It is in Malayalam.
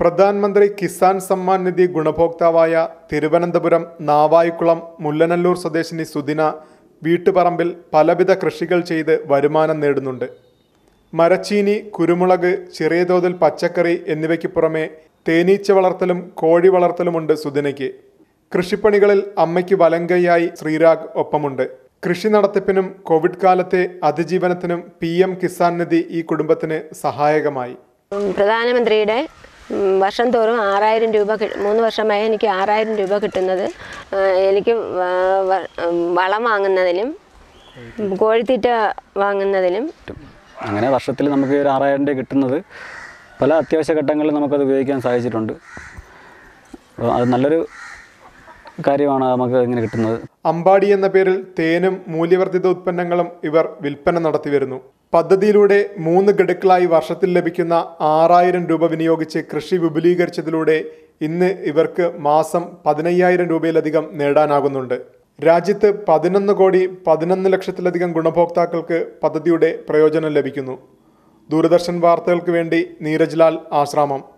പ്രധാനമന്ത്രി കിസാൻ സമ്മാൻ നിധി ഗുണഭോക്താവായ തിരുവനന്തപുരം നാവായിക്കുളം മുല്ലനല്ലൂർ സ്വദേശിനി സുദിന വീട്ടുപറമ്പിൽ പലവിധ കൃഷികൾ ചെയ്ത് വരുമാനം നേടുന്നുണ്ട്. മരച്ചീനി കുരുമുളക് ചെറിയ തോതിൽ പച്ചക്കറി എന്നിവയ്ക്ക് പുറമെ തേനീച്ച വളർത്തലും കോഴി വളർത്തലുമുണ്ട് സുദിനയ്ക്ക്. കൃഷിപ്പണികളിൽ അമ്മയ്ക്ക് വലങ്കയായി ശ്രീരാഗ് ഒപ്പമുണ്ട്. കൃഷി നടത്തിപ്പിനും കോവിഡ് കാലത്തെ അതിജീവനത്തിനും പി എം കിസാൻ നിധി ഈ കുടുംബത്തിന് സഹായകമായി. പ്രധാനമന്ത്രിയുടെ വർഷം തോറും ആറായിരം രൂപ മൂന്ന് വർഷമായി എനിക്ക് ആറായിരം രൂപ കിട്ടുന്നത്. എനിക്ക് വളം വാങ്ങുന്നതിനും കോഴിത്തീറ്റ വാങ്ങുന്നതിനും. അങ്ങനെ വർഷത്തിൽ നമുക്ക് ഒരു ആറായിരം രൂപ കിട്ടുന്നത് പല അത്യാവശ്യ ഘട്ടങ്ങളിൽ നമുക്കത് ഉപയോഗിക്കാൻ സാധിച്ചിട്ടുണ്ട്. അത് നല്ലൊരു കാര്യമാണ് നമുക്ക് ഇങ്ങനെ കിട്ടുന്നത്. അമ്പാടി എന്ന പേരിൽ തേനും മൂല്യവർദ്ധിത ഉത്പന്നങ്ങളും ഇവർ വിൽപ്പന നടത്തിവരുന്നു പദ്ധതിയിലൂടെ മൂന്ന് ഗഡുക്കളായി വർഷത്തിൽ ലഭിക്കുന്ന ആറായിരം രൂപ വിനിയോഗിച്ച് കൃഷി വിപുലീകരിച്ചതിലൂടെ ഇന്ന് ഇവർക്ക് മാസം പതിനയ്യായിരം രൂപയിലധികം നേടാനാകുന്നുണ്ട്. രാജ്യത്ത് പതിനൊന്ന് കോടി പതിനൊന്ന് ലക്ഷത്തിലധികം ഗുണഭോക്താക്കൾക്ക് പദ്ധതിയുടെ പ്രയോജനം ലഭിക്കുന്നു. ദൂരദർശൻ വാർത്തകൾക്ക് വേണ്ടി നീരജ്ലാൽ ആശ്രാമം.